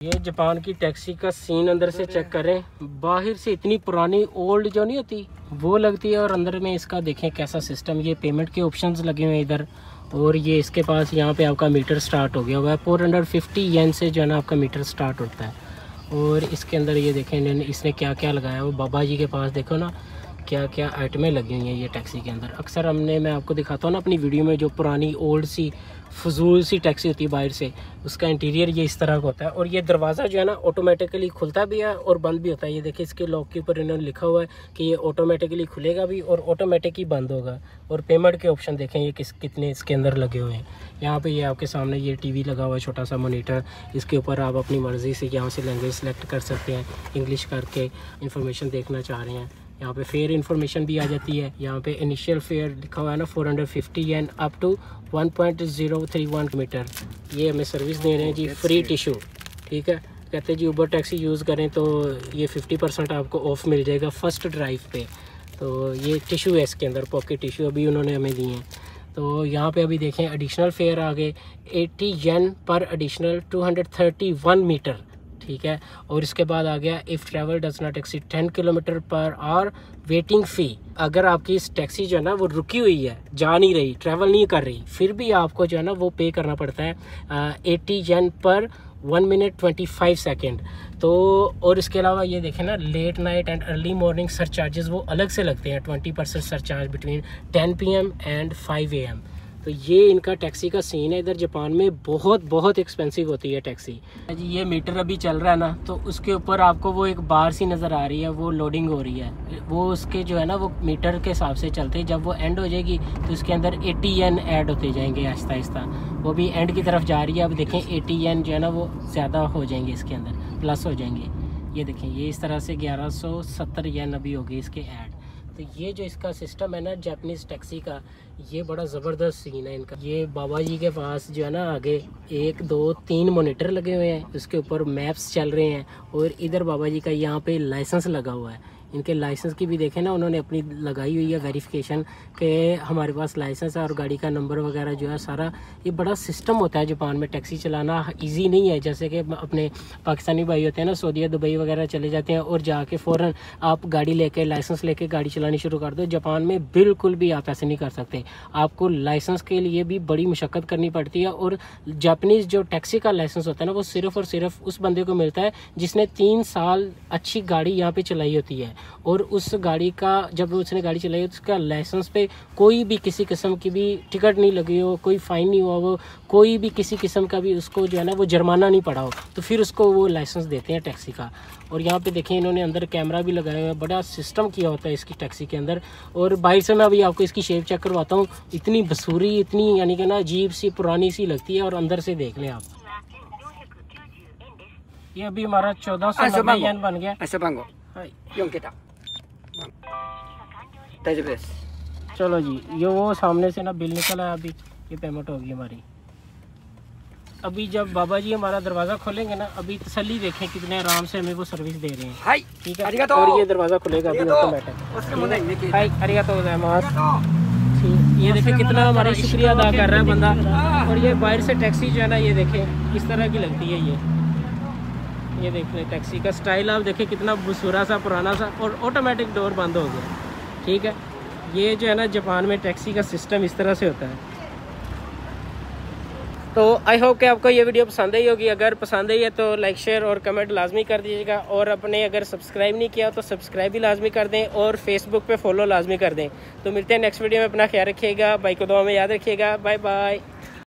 ये जापान की टैक्सी का सीन अंदर से चेक करें बाहर से इतनी पुरानी, ओल्ड जो नहीं होती, वो लगती है और अंदर में इसका देखें कैसा सिस्टम ये पेमेंट के ऑप्शंस लगे हुए हैं इधर। और ये इसके पास यहाँ पे आपका मीटर स्टार्ट हो गया हुआ फोर हंड्रेड फिफ्टी येन से जो है ना आपका मीटर स्टार्ट होता है। और इसके अंदर ये देखें इसने क्या क्या लगाया वो बाबा जी के पास देखो ना क्या क्या आइटमें लगी हुई हैं ये टैक्सी के अंदर। अक्सर हमने, मैं आपको दिखाता हूँ ना अपनी वीडियो में जो पुरानी ओल्ड सी, फजूल सी टैक्सी होती है बाहर से, उसका इंटीरियर ये इस तरह का होता है और ये दरवाज़ा जो है ना ऑटोमेटिकली खुलता भी है और बंद भी होता है। ये देखिए, इसके लॉक के ऊपर इन्होंने लिखा हुआ है कि ये ऑटोमेटिकली खुलेगा भी और ऑटोमेटिक ही बंद होगा। और पेमेंट के ऑप्शन देखें, ये किस, कितने इसके अंदर लगे हुए हैं। यहाँ पर ये आपके सामने ये टीवी लगा हुआ है छोटा सा मोनीटर इसके ऊपर आप अपनी मर्ज़ी से यहाँ से लैंग्वेज सेलेक्ट कर सकते हैं इंग्लिश करके इन्फॉर्मेशन देखना चाह रहे हैं। यहाँ पे फेयर इन्फॉर्मेशन भी आ जाती है। यहाँ पे इनिशियल फेयर लिखा हुआ है ना 450 hundred fifty and up to 1.031 metre ये हमें सर्विस दे रहे हैं जी फ्री टिशू ठीक है? कहते हैं जी ऊबर टैक्सी यूज़ करें तो ये 50 परसेंट आपको ऑफ़ मिल जाएगा फ़र्स्ट ड्राइव पे। तो ये टिशू है इसके अंदर पॉकेट टिशू अभी उन्होंने हमें दिए हैं। तो यहाँ पे अभी देखें एडिशनल फेयर आ गए 80 येन पर एडिशनल 231 मीटर ठीक है। और इसके बाद आ गया if travel does not exceed ten kilometre per hour waiting fee अगर आपकी इस टैक्सी जो है ना, वो रुकी हुई है, जा नहीं रही ट्रैवल नहीं कर रही, फिर भी आपको जो है ना, वो पे करना पड़ता है एटी जन per one minute twenty five second तो और इसके अलावा ये देखें ना late night and early morning surcharges वो अलग से लगते हैं twenty percent surcharge between ten P M and five A M तो ये इनका टैक्सी का सीन है इधर जापान में। बहुत बहुत एक्सपेंसिव होती है टैक्सी। जी, ये मीटर अभी चल रहा है ना तो उसके ऊपर आपको वो एक बार सी नज़र आ रही है, वो लोडिंग हो रही है। वो उसके जो है ना, वो मीटर के हिसाब से चलते जब वो एंड हो जाएगी तो उसके अंदर ए टी एन ऐड होते जाएँगे आहिस्ता आहिस्ता। वो भी एंड की तरफ़ जा रही है। अब देखें ए टी एन जो है ना, वो ज़्यादा हो जाएँगे इसके अंदर प्लस हो जाएँगे। ये देखें, ये इस तरह से ग्यारह सौ सत्तर एन अभी होगी इसके ऐड तो ये जो इसका सिस्टम है ना जैपनीज टैक्सी का, ये बड़ा ज़बरदस्त सीन है इनका। ये बाबा जी के पास जो है ना, आगे एक, दो, तीन मोनीटर लगे हुए हैं। उसके ऊपर मैप्स चल रहे हैं और इधर बाबा जी का यहाँ पे लाइसेंस लगा हुआ है। इनके लाइसेंस की भी देखें ना, उन्होंने अपनी लगाई हुई है वेरिफिकेशन के हमारे पास लाइसेंस है और गाड़ी का नंबर वगैरह जो है सारा, ये बड़ा सिस्टम होता है जापान में टैक्सी चलाना इजी नहीं है। जैसे कि अपने पाकिस्तानी भाई होते हैं ना सऊदीया दुबई वगैरह चले जाते हैं और जाके फ़ौर आप गाड़ी लेके लाइसेंस लेके गाड़ी चलानी शुरू कर दो। जापान में बिल्कुल भी आप ऐसे नहीं कर सकते। आपको लाइसेंस के लिए भी बड़ी मुशक्क़त करनी पड़ती है और जापनीज़ जो टैक्सी का लाइसेंस होता है ना, वो सिर्फ़ और सिर्फ़ उस बंदे को मिलता है जिसने तीन साल अच्छी गाड़ी यहाँ पे चलाई होती है। और उस गाड़ी का जब उसने गाड़ी चलाई उसका लाइसेंस पे कोई भी किसी किस्म की भी टिकट नहीं लगी हो कोई फ़ाइन नहीं हुआ हो कोई भी किसी किस्म का भी उसको जो है ना वो जुर्माना नहीं पड़ा हो तो फिर उसको वो लाइसेंस देते हैं टैक्सी का। और यहाँ पे देखें इन्होंने अंदर कैमरा भी लगाया हुआ है बड़ा सिस्टम किया होता है इसकी टैक्सी के अंदर। और बाहर से मैं अभी आपको इसकी शेप चेक करवाता हूँ। इतनी बसूरी इतनी यानी कि ना अजीब सी पुरानी सी लगती है और अंदर से देख लें आप। ये अभी हमारा चौदह सौ बन गया। चलो जी ये वो सामने से ना बिल निकला है अभी। ये पेमेंट होगी हमारी। अभी जब बाबा जी हमारा दरवाज़ा खोलेंगे ना अभी तसली देखें कितने आराम से हमें वो सर्विस दे रहे हैं। ठीक है? और ये दरवाज़ा खुलेगा अभी ऑटोमेटिक। हाई अरियातो ठीक ये देखें कितना हमारा शुक्रिया अदा कर रहा है बंदा। और ये बाहर से टैक्सी जो है ना ये देखें किस तरह की लगती है ये। ये देख लें टैक्सी का स्टाइल आप देखें, कितना बुसूरा सा, पुराना सा, और ऑटोमेटिक डोर बंद हो गया। ठीक है? ये जो है ना, जापान में टैक्सी का सिस्टम इस तरह से होता है। तो आई होप कि आपको ये वीडियो पसंद आई होगी। अगर पसंद आई है तो लाइक शेयर और कमेंट लाजमी कर दीजिएगा। और अपने अगर सब्सक्राइब नहीं किया तो सब्सक्राइब भी लाजमी कर दें और फेसबुक पे फॉलो लाजमी कर दें। तो मिलते हैं नेक्स्ट वीडियो में। अपना ख्याल रखिएगा। बाई को दुआ में याद रखिएगा। Bye bye